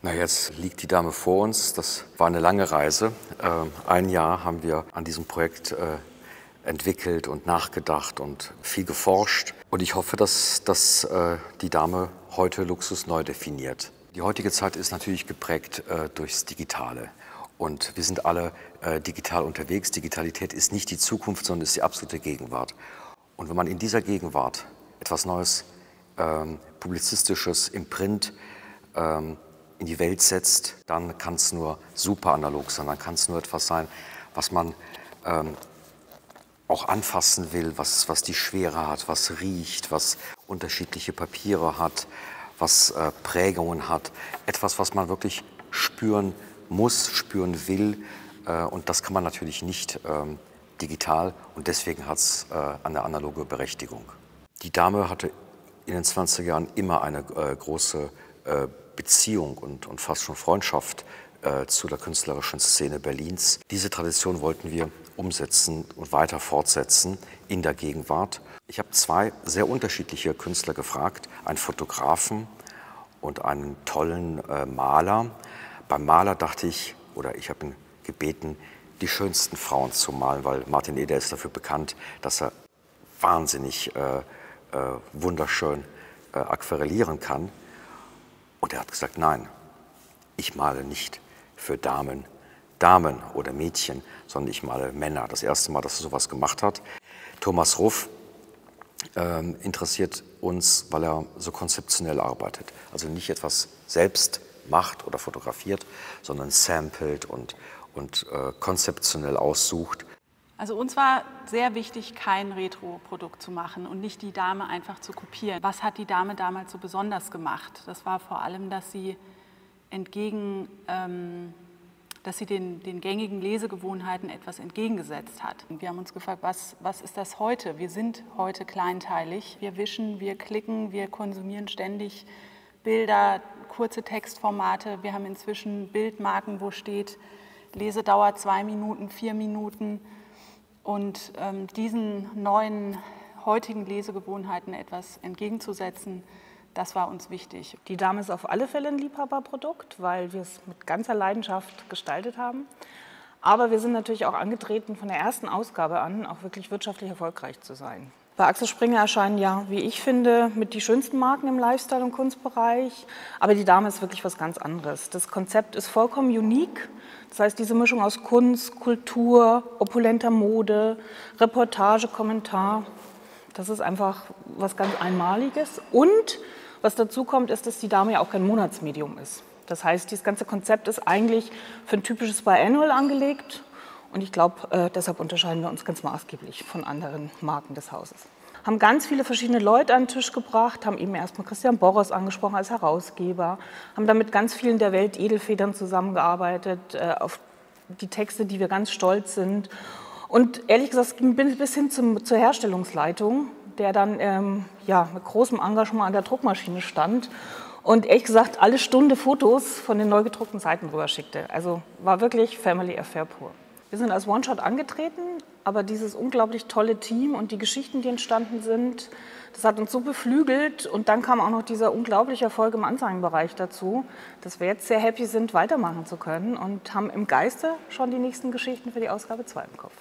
Na, jetzt liegt die Dame vor uns. Das war eine lange Reise. Ähm, ein Jahr haben wir an diesem Projekt äh, entwickelt und nachgedacht und viel geforscht. Und ich hoffe, dass, dass äh, die Dame heute Luxus neu definiert. Die heutige Zeit ist natürlich geprägt äh, durchs Digitale. Und wir sind alle digital unterwegs. Digitalität ist nicht die Zukunft, sondern ist die absolute Gegenwart. Und wenn man in dieser Gegenwart etwas Neues, ähm, Publizistisches im Print, ähm, in die Welt setzt, dann kann es nur super analog sein, dann kann es nur etwas sein, was man ähm, auch anfassen will, was, was die Schwere hat, was riecht, was unterschiedliche Papiere hat, was äh, Prägungen hat. Etwas, was man wirklich spüren muss, spüren will. Äh, und das kann man natürlich nicht ähm, digital und deswegen hat es äh, eine analoge Berechtigung. Die Dame hatte in den 20er Jahren immer eine äh, große Beziehung und, und fast schon Freundschaft äh, zu der künstlerischen Szene Berlins. Diese Tradition wollten wir umsetzen und weiter fortsetzen in der Gegenwart. Ich habe zwei sehr unterschiedliche Künstler gefragt, einen Fotografen und einen tollen äh, Maler. Beim Maler dachte ich, oder ich habe ihn gebeten, die schönsten Frauen zu malen, weil Martin Eder ist dafür bekannt, dass er wahnsinnig äh, äh, wunderschön äh, aquarellieren kann. Und er hat gesagt, nein, ich male nicht für Damen, Damen oder Mädchen, sondern ich male Männer. Das erste Mal, dass er sowas gemacht hat. Thomas Ruff ähm, interessiert uns, weil er so konzeptionell arbeitet. Also nicht etwas selbst macht oder fotografiert, sondern samplet und, und äh, konzeptionell aussucht. Also uns war sehr wichtig, kein Retro-Produkt zu machen und nicht die Dame einfach zu kopieren. Was hat die Dame damals so besonders gemacht? Das war vor allem, dass sie entgegen, ähm, dass sie den, den, gängigen Lesegewohnheiten etwas entgegengesetzt hat. Wir haben uns gefragt, was, was ist das heute? Wir sind heute kleinteilig. Wir wischen, wir klicken, wir konsumieren ständig Bilder, kurze Textformate. Wir haben inzwischen Bildmarken, wo steht, Lesedauer zwei Minuten, vier Minuten. Und ähm, diesen neuen heutigen Lesegewohnheiten etwas entgegenzusetzen, das war uns wichtig. Die Dame ist auf alle Fälle ein Liebhaberprodukt, weil wir es mit ganzer Leidenschaft gestaltet haben. Aber wir sind natürlich auch angetreten, von der ersten Ausgabe an auch wirklich wirtschaftlich erfolgreich zu sein. Bei Axel Springer erscheinen ja, wie ich finde, mit die schönsten Marken im Lifestyle- und Kunstbereich. Aber die Dame ist wirklich was ganz anderes. Das Konzept ist vollkommen unique. Das heißt, diese Mischung aus Kunst, Kultur, opulenter Mode, Reportage, Kommentar, das ist einfach was ganz Einmaliges. Und was dazu kommt, ist, dass die Dame ja auch kein Monatsmedium ist. Das heißt, dieses ganze Konzept ist eigentlich für ein typisches Biannual angelegt. Und ich glaube, äh, deshalb unterscheiden wir uns ganz maßgeblich von anderen Marken des Hauses haben ganz viele verschiedene Leute an den Tisch gebracht, haben eben erstmal Christian Boros angesprochen als Herausgeber, haben dann mit ganz vielen der Welt Edelfedern zusammengearbeitet, äh, auf die Texte, die wir ganz stolz sind. Und ehrlich gesagt, es ging bis hin zum, zur Herstellungsleitung, der dann ähm, ja, mit großem Engagement an der Druckmaschine stand und ehrlich gesagt alle Stunde Fotos von den neu gedruckten Seiten rüber schickte. Also war wirklich Family Affair pur. Wir sind als One-Shot angetreten, aber dieses unglaublich tolle Team und die Geschichten, die entstanden sind, das hat uns so beflügelt. Und dann kam auch noch dieser unglaubliche Erfolg im Anzeigenbereich dazu, dass wir jetzt sehr happy sind, weitermachen zu können und haben im Geiste schon die nächsten Geschichten für die Ausgabe 2 im Kopf.